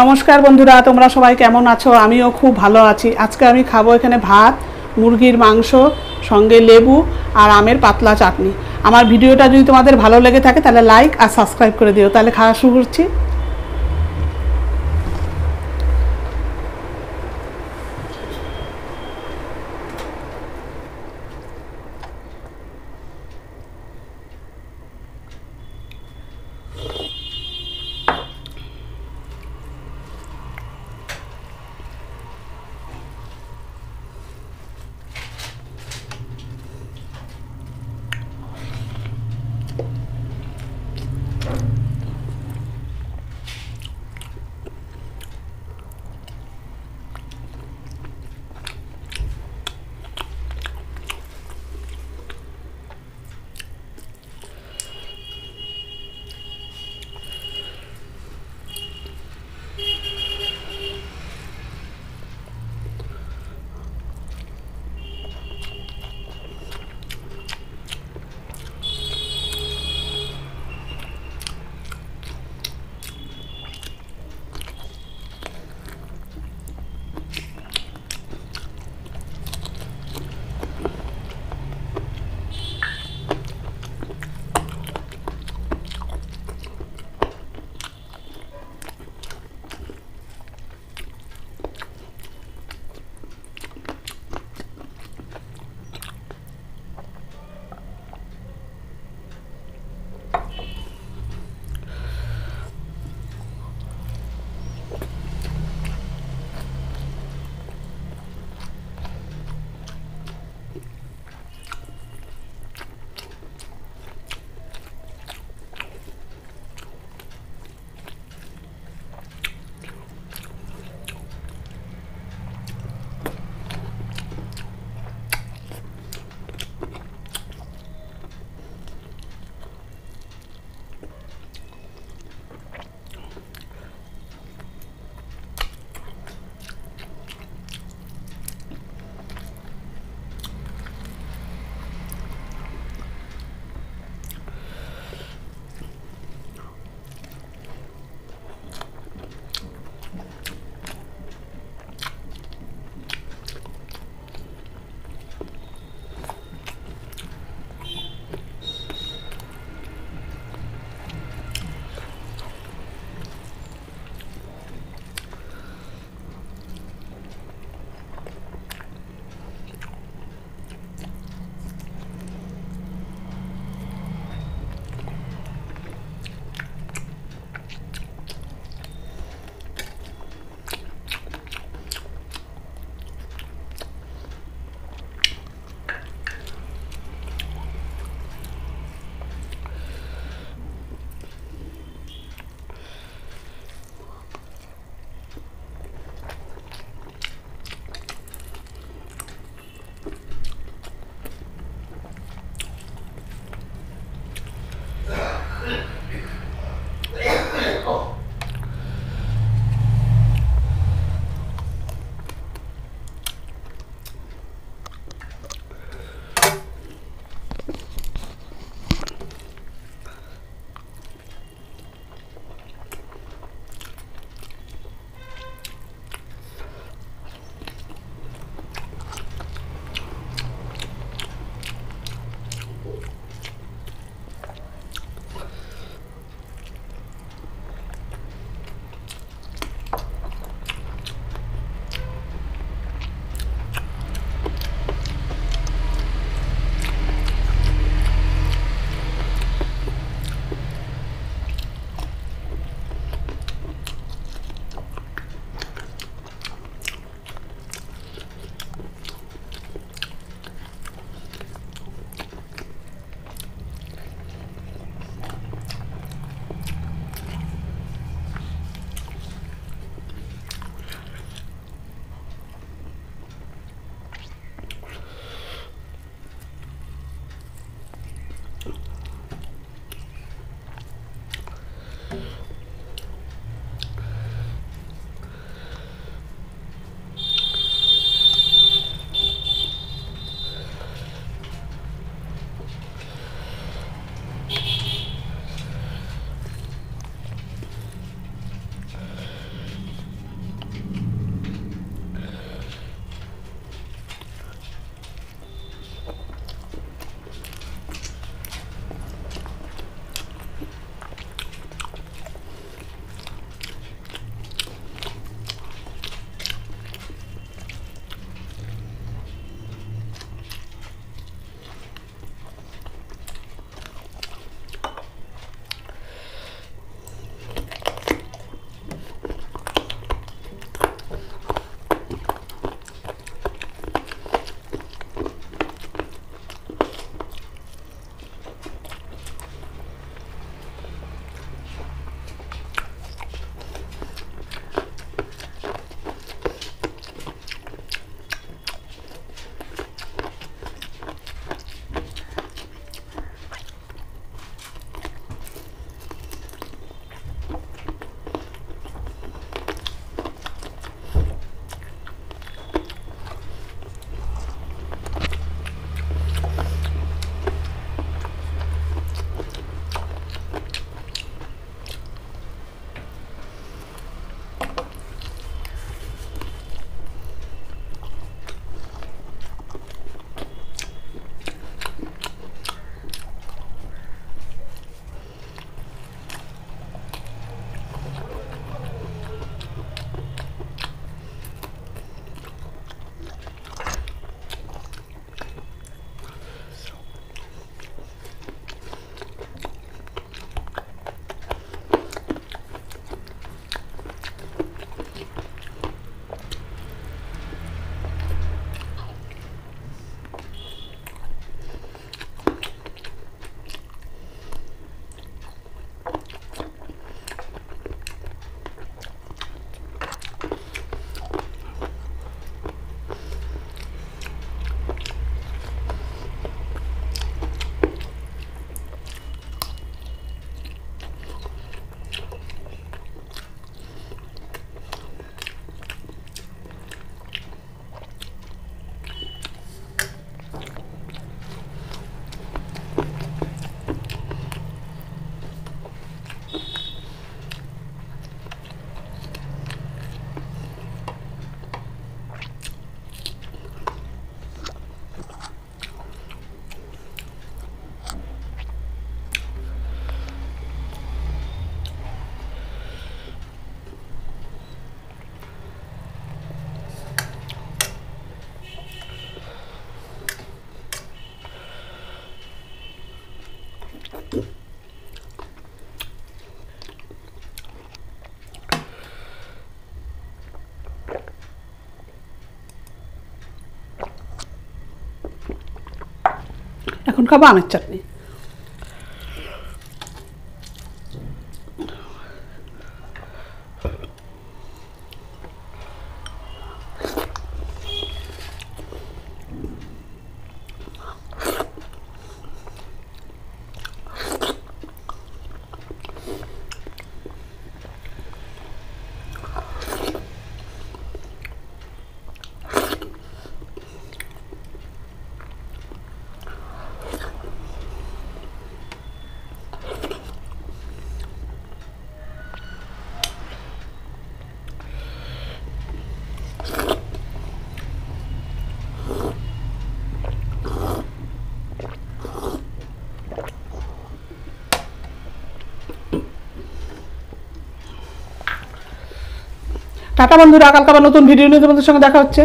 নমস্কার বন্ধুরা, তোমরা সবাই কেমন আছো? আমিও খুব ভালো আছি। আজকে আমি খাব এখানে ভাত, মুরগির মাংস, সঙ্গে লেবু আর আমের পাতলা চাটনি। আমার ভিডিওটা যদি তোমাদের ভালো লেগে থাকে, তাহলে লাইক আর সাবস্ক্রাইব করে দিও। তাহলে খাওয়া শুরু করছি। ಹುಣ್ಕ ಬಾಣ ಚಟ್ನಿ টাটা বন্ধুরা কালকে আবার নতুন ভিডিও নিয়ে তোমাদের সঙ্গে দেখা হচ্ছে।